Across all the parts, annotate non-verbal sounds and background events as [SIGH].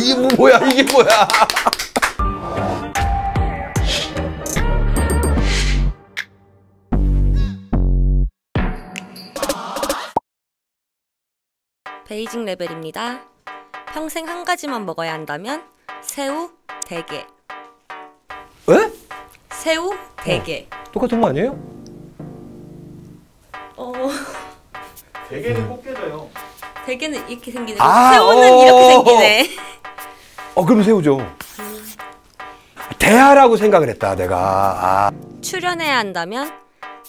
이게 뭐- 뭐야 이게 뭐야 베이징 레벨입니다. 평생 한 가지만 먹어야 한다면 새우, 대게. 에? 새우, 대게. 똑같은 거 아니에요? 어, 대게는 꼭 깨져요. 대게는 이렇게 생기네. 아, 새우는 어. 이렇게 생기네. 어 그럼 새우죠 대하라고 생각을 했다 내가 아. 출연해야 한다면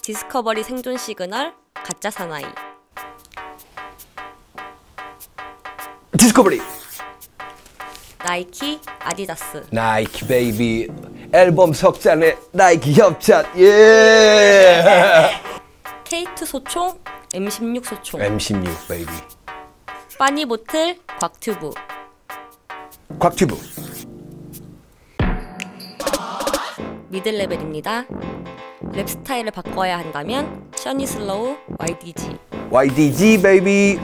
디스커버리 생존 시그널, 가짜 사나이. 디스커버리 나이키, 아디다스. 나이키 baby 앨범 석 장에 나이키 협찬 예 [LAUGHS] K2 소총, M16 소총. M16 baby 빠니보틀, 곽튜브. 곽튜브 middle level입니다. 랩 스타일을 바꿔야 한다면 션이슬로우, YDG. YDG baby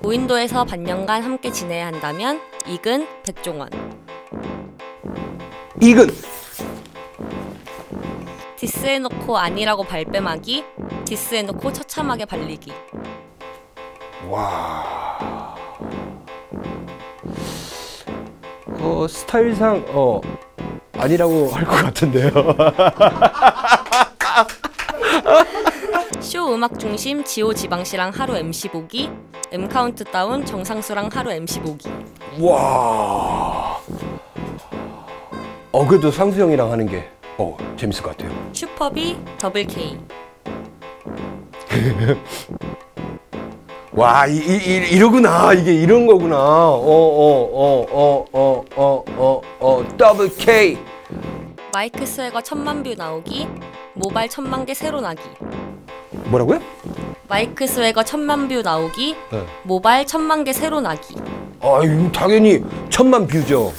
무인도에서 반년간 함께 지내야 한다면 이근, 백종원. 이근 diss해놓고 아니라고 발뺌하기, diss해놓고 처참하게 발리기. 와. 어 스타일상 어 아니라고 할 것 같은데요. [LAUGHS] 쇼 음악 중심 지오 지방시랑 하루 MC 보기, M 카운트 다운 정상수랑 하루 MC 보기. 와. 어 그래도 상수 형이랑 하는 게 어 재밌을 것 같아요. 슈퍼비, 더블 K. [LAUGHS] 와, 이, 이, 이, 이러구나. 이게 이런 거구나. 어, 어, 어, 어, 어, 어, 어, 어, 더블 K. 마이크 스웨거 천만 뷰 나오기, 모발 천만 개 새로 나기. 뭐라고요? 마이크 스웨거 천만 뷰 나오기, 네. 모발 천만 개 새로 나기. 아, 이거 당연히 천만 뷰죠.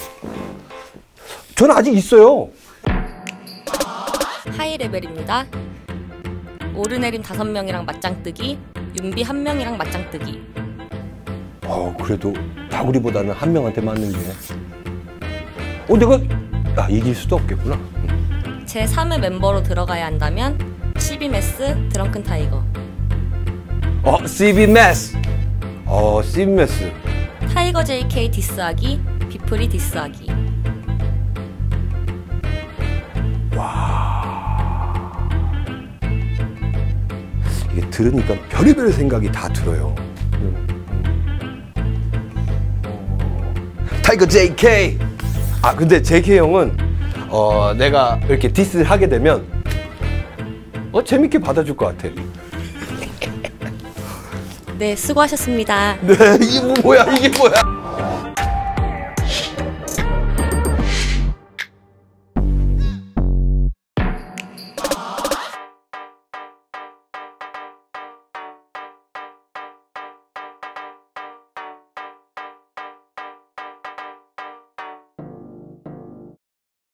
저는 아직 있어요. high level입니다. 오르내림 다섯 명이랑 맞짱 뜨기, 윤비 한 명이랑 맞짱 뜨기. 어, 그래도 다구리보다는 한 명한테 맞는 게. 어, 내가 아, 이길 수도 없겠구나. 제 3의 멤버로 들어가야 한다면 CB Mass, 드렁큰 타이거. 어, CB Mass. 어, CB Mass. 타이거 JK diss하기, 비프리 diss하기. 이게 들으니까 별의별 생각이 다 들어요. 타이거 JK. 아 근데 JK 형은 어 내가 이렇게 diss를 하게 되면 어 재밌게 받아줄 것 같아. 네, 수고하셨습니다. [LAUGHS] 네 이게 뭐- 뭐야 이게 뭐야?